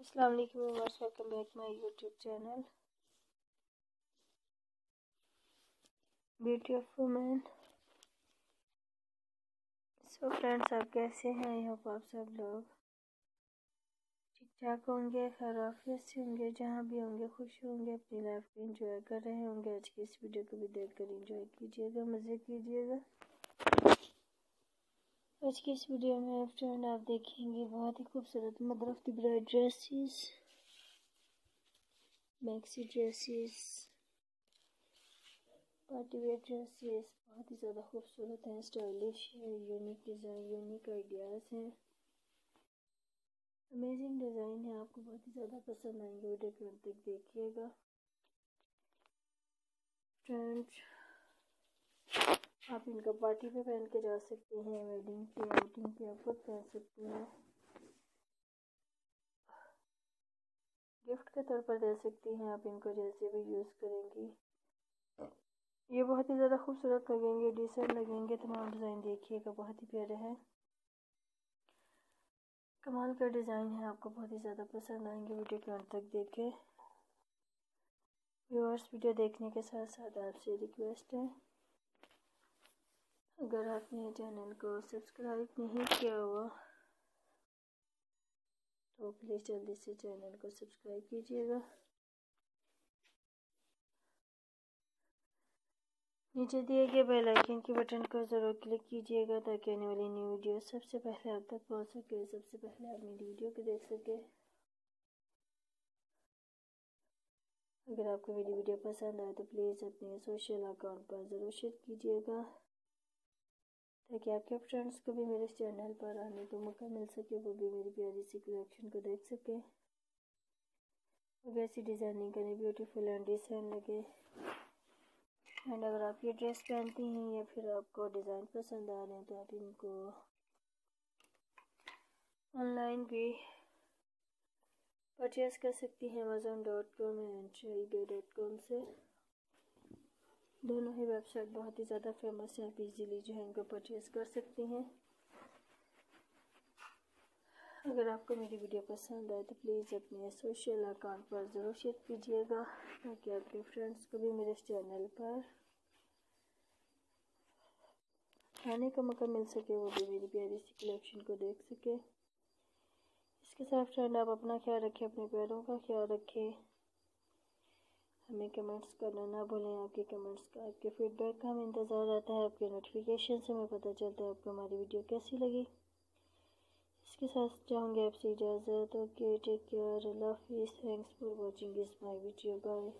अस्सलाम वालेकुम viewers welcome back my YouTube channel. Beauty of women so friends आप कैसे हैं? आई होप आप सब लोग ठीक ठाक होंगे खैराफियत से होंगे, जहाँ भी होंगे, खुश होंगे, अपनी लाइफ को एंजॉय कर रहे होंगे। आज की इस वीडियो को भी देखकर एंजॉय कीजिएगा, मज़े कीजिएगा। आज की इस वीडियो में फ्रेंड आप देखेंगे बहुत ही खूबसूरत mother of the bride dresses maxi dresses party wear dresses बहुत ही ज़्यादा खूबसूरत हैं स्टाइलिश है यूनिक डिज़ाइन यूनिक आइडियाज़ हैं। अमेजिंग डिज़ाइन है, आपको बहुत ही ज़्यादा पसंद आएँगे, वीडियो के अंत तक देखिएगा। फ्रेंड आप इनका पार्टी पे पहन के जा सकते हैं वेडिंग पे आउटिंग पे आप खुद पहन सकते हैं। गिफ्ट के तौर पर दे सकती हैं, आप इनको जैसे भी यूज़ करेंगी। ये बहुत ही ज़्यादा खूबसूरत लगेंगे डिसेंट लगेंगे, तमाम डिज़ाइन देखिएगा, बहुत ही प्यारे हैं। कमाल का डिज़ाइन है, आपको बहुत ही ज़्यादा पसंद आएँगे वीडियो के अंत तक देखें। व्यूअर्स वीडियो देखने के साथ साथ आपसे रिक्वेस्ट है। अगर आपने चैनल को सब्सक्राइब नहीं किया हुआ तो प्लीज़ जल्दी से चैनल को सब्सक्राइब कीजिएगा। नीचे दिए गए बेल आइकन के बटन को ज़रूर क्लिक कीजिएगा, ताकि आने वाली न्यू वीडियो सबसे पहले आप तक पहुँच सके। सबसे पहले आप मेरी वीडियो को देख सके। अगर आपको मेरी वीडियो पसंद आए तो प्लीज़ अपने सोशल अकाउंट पर ज़रूर शेयर कीजिएगा। ताकि आपके फ्रेंड्स को भी मेरे चैनल पर आने का मौका मिल सके, वो भी मेरी प्यारी सी कलेक्शन को देख सके। वो वैसी डिज़ाइनिंग करें ब्यूटीफुल एंड डिसेंट लगे। एंड अगर आप ये ड्रेस पहनती हैं या फिर आपको डिज़ाइन पसंद आ रहे हैं तो आप इनको ऑनलाइन भी परचेज़ कर सकती हैं Amazon dot com and dot com से। दोनों ही वेबसाइट बहुत ही ज़्यादा फ़ेमस है आप इजीली जो है, इनको परचेज़ कर सकती हैं। अगर आपको मेरी वीडियो पसंद आए तो प्लीज़ अपने सोशल अकाउंट पर ज़रूर शेयर कीजिएगा, ताकि आपके फ्रेंड्स को भी मेरे चैनल पर आने का मौका मिल सके, वो भी मेरी प्यारी सी कलेक्शन को देख सके। इसके साथ फ्रेंड आप अपना ख्याल रखें, अपने पैरों का ख्याल रखें। हमें कमेंट्स करना ना भूलें, आपके कमेंट्स का, आपके फीडबैक का हमें इंतज़ार रहता है, आपके नोटिफिकेशन से हमें पता चलता है आपको हमारी वीडियो कैसी लगी। इसके साथ चाहूँगी आपसे इजाज़त ओके टेक केयर अल्लाह हाफिज़ thanks for watching this my video bye